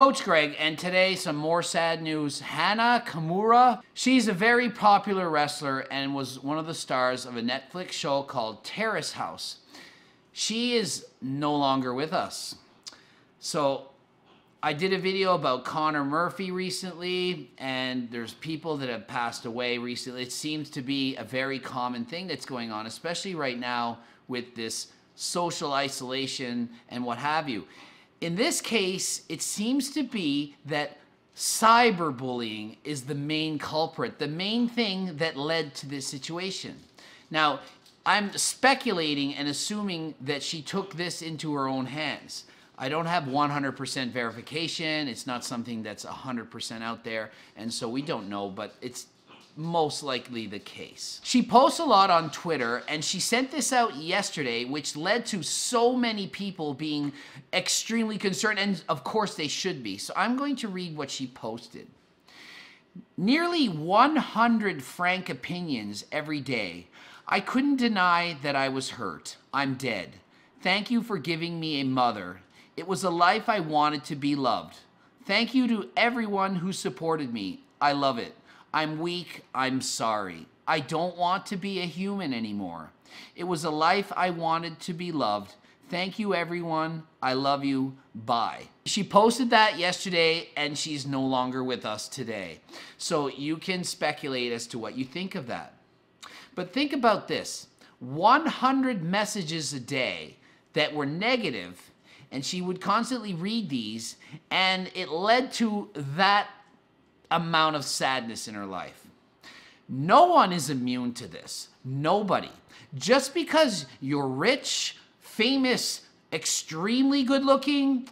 Coach Greg, and today some more sad news. Hana Kimura, she's a very popular wrestler and was one of the stars of a Netflix show called Terrace House. She is no longer with us. So I did a video about Connor Murphy recently, and there's people that have passed away recently. It seems to be a very common thing that's going on, especially right now with this social isolation and what have you. In this case, it seems to be that cyberbullying is the main culprit, the main thing that led to this situation. Now, I'm speculating and assuming that she took this into her own hands. I don't have 100% verification. It's not something that's 100% out there. And so we don't know, but it's most likely the case. She posts a lot on Twitter and she sent this out yesterday, which led to so many people being extremely concerned. And of course, they should be. So I'm going to read what she posted. Nearly 100 frank opinions every day. I couldn't deny that I was hurt. I'm dead. Thank you for giving me a mother. It was a life I wanted to be loved. Thank you to everyone who supported me. I love it. I'm weak. I'm sorry. I don't want to be a human anymore. It was a life I wanted to be loved. Thank you, everyone. I love you. Bye. She posted that yesterday and she's no longer with us today. So you can speculate as to what you think of that. But think about this 100 messages a day that were negative, and she would constantly read these, and it led to that amount of sadness in her life. No one is immune to this. Nobody. Just because you're rich, famous, extremely good looking,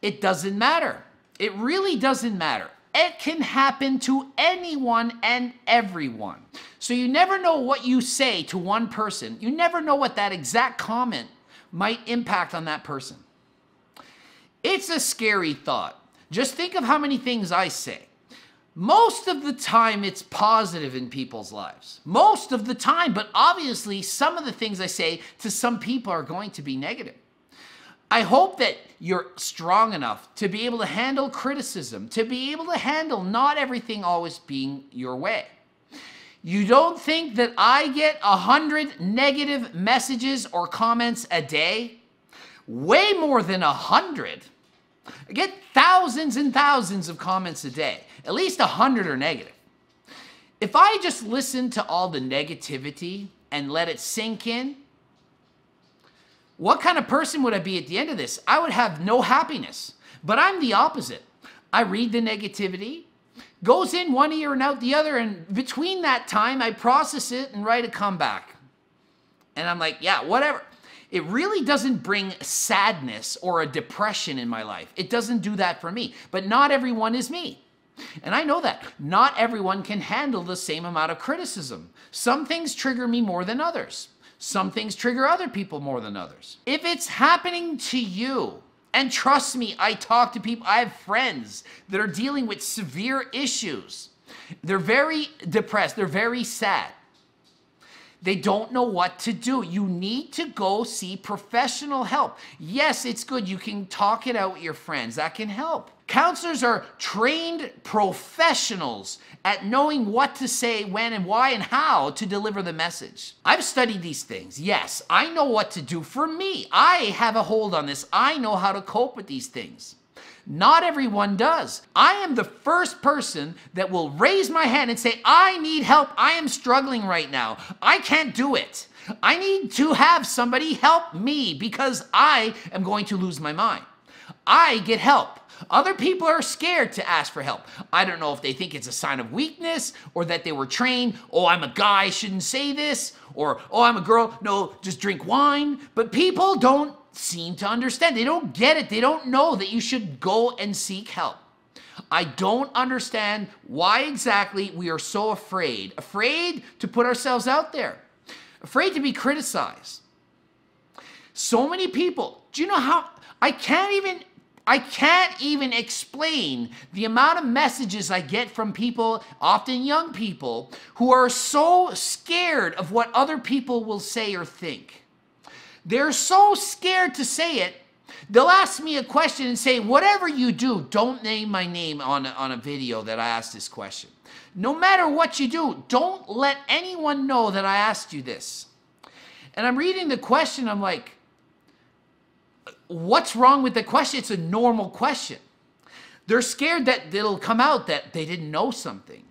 it doesn't matter. It really doesn't matter. It can happen to anyone and everyone. So you never know what you say to one person. You never know what that exact comment might impact on that person. It's a scary thought. Just think of how many things I say. Most of the time, it's positive in people's lives. Most of the time, but obviously, some of the things I say to some people are going to be negative. I hope that you're strong enough to be able to handle criticism, to be able to handle not everything always being your way. You don't think that I get a hundred negative messages or comments a day? Way more than a hundred. I get thousands and thousands of comments a day. At least a hundred are negative. If I just listen to all the negativity and let it sink in, what kind of person would I be at the end of this? I would have no happiness. But I'm the opposite. I read the negativity, goes in one ear and out the other, and between that time, I process it and write a comeback. And I'm like, yeah, whatever. It really doesn't bring sadness or a depression in my life. It doesn't do that for me. But not everyone is me. And I know that. Not everyone can handle the same amount of criticism. Some things trigger me more than others. Some things trigger other people more than others. If it's happening to you, and trust me, I talk to people, I have friends that are dealing with severe issues. They're very depressed, they're very sad. They don't know what to do. You need to go see professional help. Yes, it's good. You can talk it out with your friends. That can help. Counselors are trained professionals at knowing what to say, when, and why, and how to deliver the message. I've studied these things. Yes, I know what to do for me. I have a hold on this. I know how to cope with these things. Not everyone does. I am the first person that will raise my hand and say, I need help. I am struggling right now. I can't do it. I need to have somebody help me because I am going to lose my mind. I get help. Other people are scared to ask for help. I don't know if they think it's a sign of weakness or that they were trained, oh, I'm a guy, I shouldn't say this, or oh, I'm a girl, no, just drink wine. But people don't seem to understand. They don't get it. They don't know that you should go and seek help. I don't understand why exactly we are so afraid, afraid to put ourselves out there, afraid to be criticized. So many people, do you know how I can't even I can't even explain the amount of messages I get from people, often young people, who are so scared of what other people will say or think. They're so scared to say it They'll ask me a question and say, whatever you do, don't name my name on a, on a video that I asked this question. No matter what you do, don't let anyone know that I asked you this. And I'm reading the question, I'm like, what's wrong with the question? It's a normal question. They're scared that it'll come out that they didn't know something.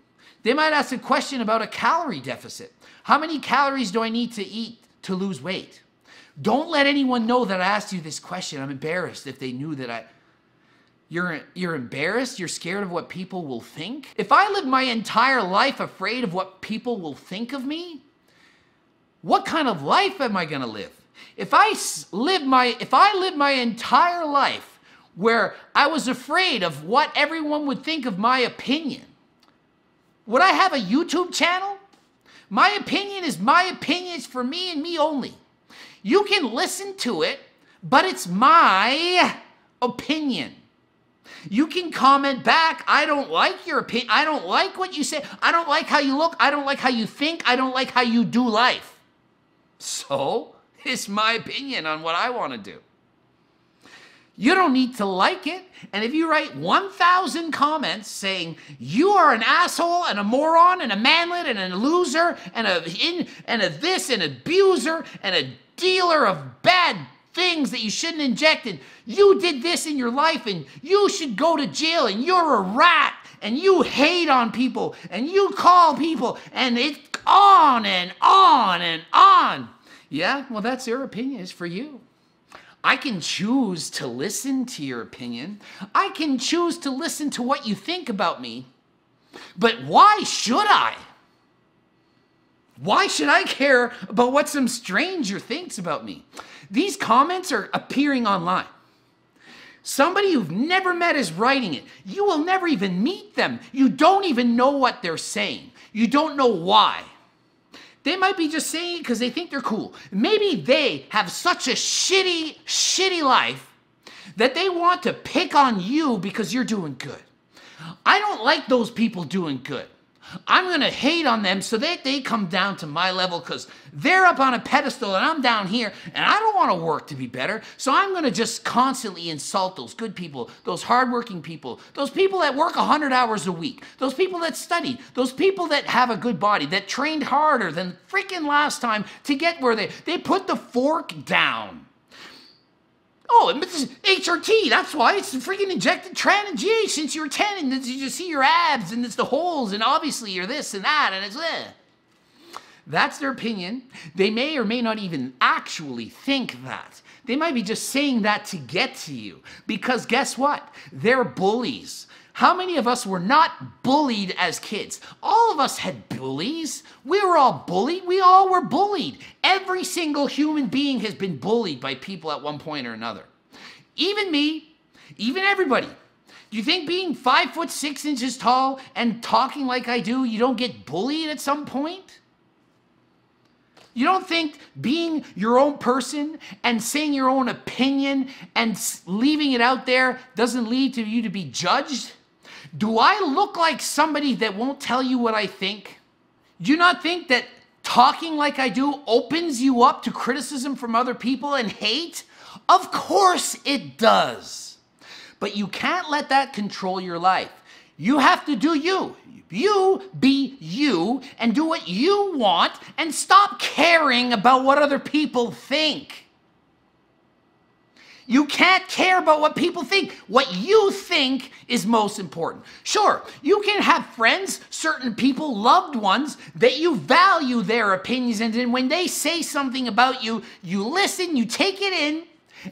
They might ask a question about a calorie deficit. How many calories do I need to eat to lose weight? Don't let anyone know that I asked you this question. I'm embarrassed if they knew that I. You're, you're embarrassed? You're scared of what people will think? If I live my entire life afraid of what people will think of me, what kind of life am I going to live? If I live my if I live my entire life where I was afraid of what everyone would think of my opinion, would I have a YouTube channel? My opinion is my opinion is for me and me only. You can listen to it, but it's my opinion. You can comment back. I don't like your opinion. I don't like what you say. I don't like how you look. I don't like how you think. I don't like how you do life. So, it's my opinion on what I want to do. You don't need to like it. And if you write 1,000 comments saying you are an asshole and a moron and a manlet and a loser and a, in, and a this and abuser and a dealer of bad things that you shouldn't inject and you did this in your life and you should go to jail and you're a rat and you hate on people and you call people and it's on and on and on. Yeah, well, that's their opinion. It's for you. I can choose to listen to your opinion. I can choose to listen to what you think about me. But why should I? Why should I care about what some stranger thinks about me? These comments are appearing online. Somebody you've never met is writing it. You will never even meet them. You don't even know what they're saying. You don't know why. They might be just saying because they think they're cool. Maybe they have such a shitty, shitty life that they want to pick on you because you're doing good. I don't like those people doing good. I'm going to hate on them so that they come down to my level because they're up on a pedestal and I'm down here and I don't want to work to be better. So I'm going to just constantly insult those good people, those hardworking people, those people that work 100 hours a week, those people that studied, those people that have a good body, that trained harder than freaking last time to get where they, they put the fork down. Oh, it's HRT. That's why it's freaking injected tren and GH since you were 10, and you just see your abs, and it's the holes, and obviously you're this and that, and it's eh. That's their opinion. They may or may not even actually think that. They might be just saying that to get to you. Because guess what? They're bullies. How many of us were not bullied as kids? All of us had bullies. We were all bullied. We all were bullied. Every single human being has been bullied by people at one point or another. Even me, even everybody. Do you think being five foot six inches tall and talking like I do, you don't get bullied at some point? You don't think being your own person and saying your own opinion and leaving it out there doesn't lead to you to be judged? Do I look like somebody that won't tell you what I think? Do you not think that talking like I do opens you up to criticism from other people and hate? Of course it does. But you can't let that control your life. You have to do you. You be you and do what you want and stop caring about what other people think. You can't care about what people think. What you think is most important. Sure, you can have friends, certain people, loved ones that you value their opinions, and then when they say something about you, you listen, you take it in,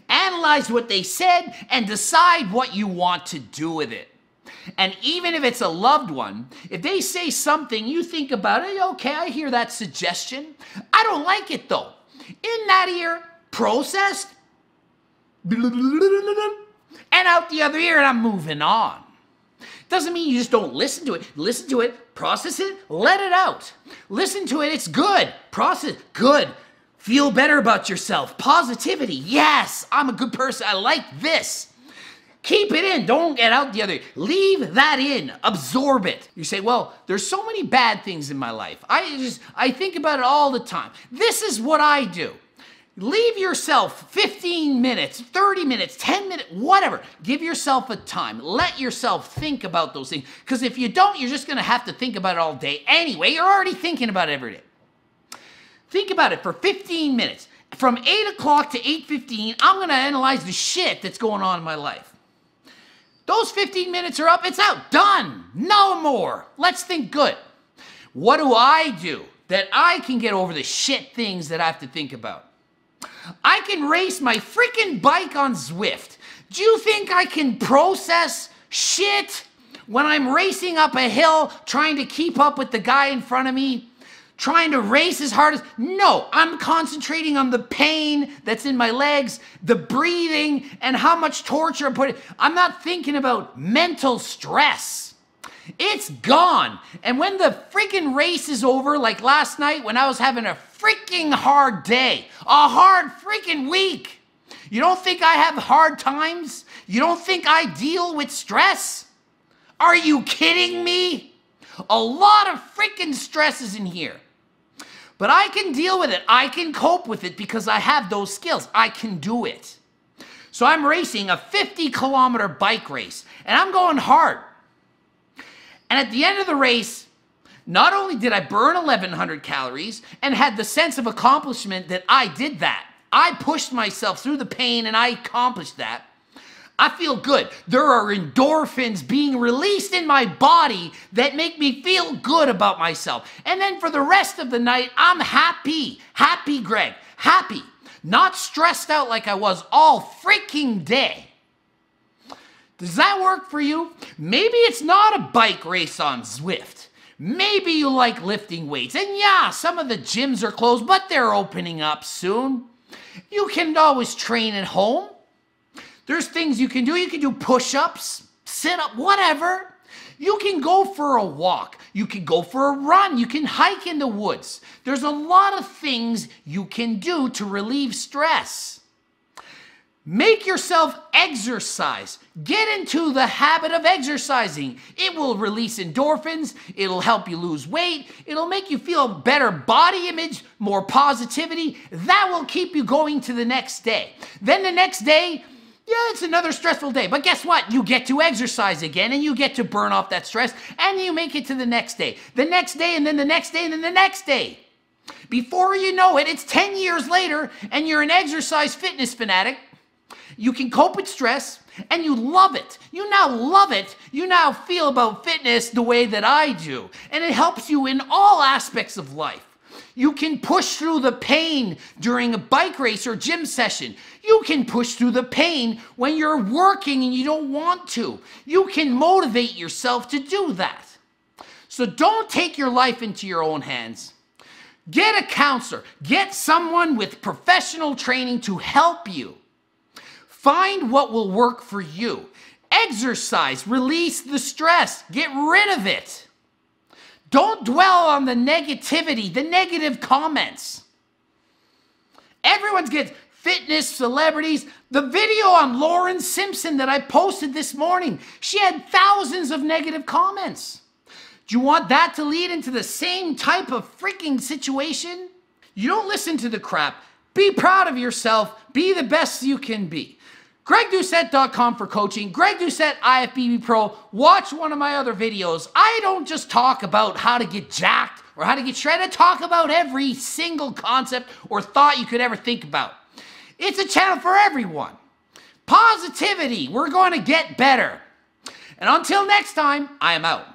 analyze what they said, and decide what you want to do with it. And even if it's a loved one, if they say something, you think about it, okay, I hear that suggestion. I don't like it though. In that ear, processed, and out the other ear, and I'm moving on. Doesn't mean you just don't listen to it. Listen to it, process it, let it out. Listen to it, it's good. Process, good. Feel better about yourself. Positivity, yes, I'm a good person. I like this. Keep it in. Don't get out the other. Leave that in. Absorb it. You say, well, there's so many bad things in my life. I just, I think about it all the time. This is what I do. Leave yourself 15 minutes, 30 minutes, 10 minutes, whatever. Give yourself a time. Let yourself think about those things. Because if you don't, you're just going to have to think about it all day anyway. You're already thinking about it every day. Think about it for 15 minutes. From 8 o'clock to 8.15, I'm going to analyze the shit that's going on in my life. Those 15 minutes are up, it's out, done. No more. Let's think good. What do I do that I can get over the shit things that I have to think about? I can race my freaking bike on Zwift. Do you think I can process shit when I'm racing up a hill trying to keep up with the guy in front of me? Trying to race as hard as. No, I'm concentrating on the pain that's in my legs, the breathing, and how much torture I'm putting. I'm not thinking about mental stress. It's gone. And when the freaking race is over, like last night when I was having a freaking hard day, a hard freaking week. You don't think I have hard times? You don't think I deal with stress? Are you kidding me? A lot of freaking stress is in here. But I can deal with it. I can cope with it because I have those skills. I can do it. So I'm racing a 50 kilometer bike race and I'm going hard. And at the end of the race, not only did I burn 1100 calories and had the sense of accomplishment that I did that, I pushed myself through the pain and I accomplished that. I feel good. There are endorphins being released in my body that make me feel good about myself. And then for the rest of the night, I'm happy. Happy, Greg. Happy. Not stressed out like I was all freaking day. Does that work for you? Maybe it's not a bike race on Zwift. Maybe you like lifting weights. And yeah, some of the gyms are closed, but they're opening up soon. You can always train at home. There's things you can do. You can do push ups, sit up, whatever. You can go for a walk. You can go for a run. You can hike in the woods. There's a lot of things you can do to relieve stress. Make yourself exercise. Get into the habit of exercising. It will release endorphins. It'll help you lose weight. It'll make you feel better body image, more positivity. That will keep you going to the next day. Then the next day, yeah, it's another stressful day. But guess what? You get to exercise again and you get to burn off that stress and you make it to the next day. The next day and then the next day and then the next day. Before you know it, it's 10 years later and you're an exercise fitness fanatic you can cope with stress and you love it. You now love it. You now feel about fitness the way that I do. And it helps you in all aspects of life. You can push through the pain during a bike race or gym session. You can push through the pain when you're working and you don't want to. You can motivate yourself to do that. So don't take your life into your own hands. Get a counselor, get someone with professional training to help you. Find what will work for you. Exercise, release the stress, get rid of it. Don't dwell on the negativity, the negative comments. Everyone's getting fitness celebrities. The video on Lauren Simpson that I posted this morning, she had thousands of negative comments. Do you want that to lead into the same type of freaking situation? You don't listen to the crap. Be proud of yourself. Be the best you can be. GregDoucette.com for coaching. Greg Doucette, IFBB Pro. Watch one of my other videos. I don't just talk about how to get jacked or how to get shredded. I talk about every single concept or thought you could ever think about. It's a channel for everyone. Positivity. We're going to get better. And until next time, I am out.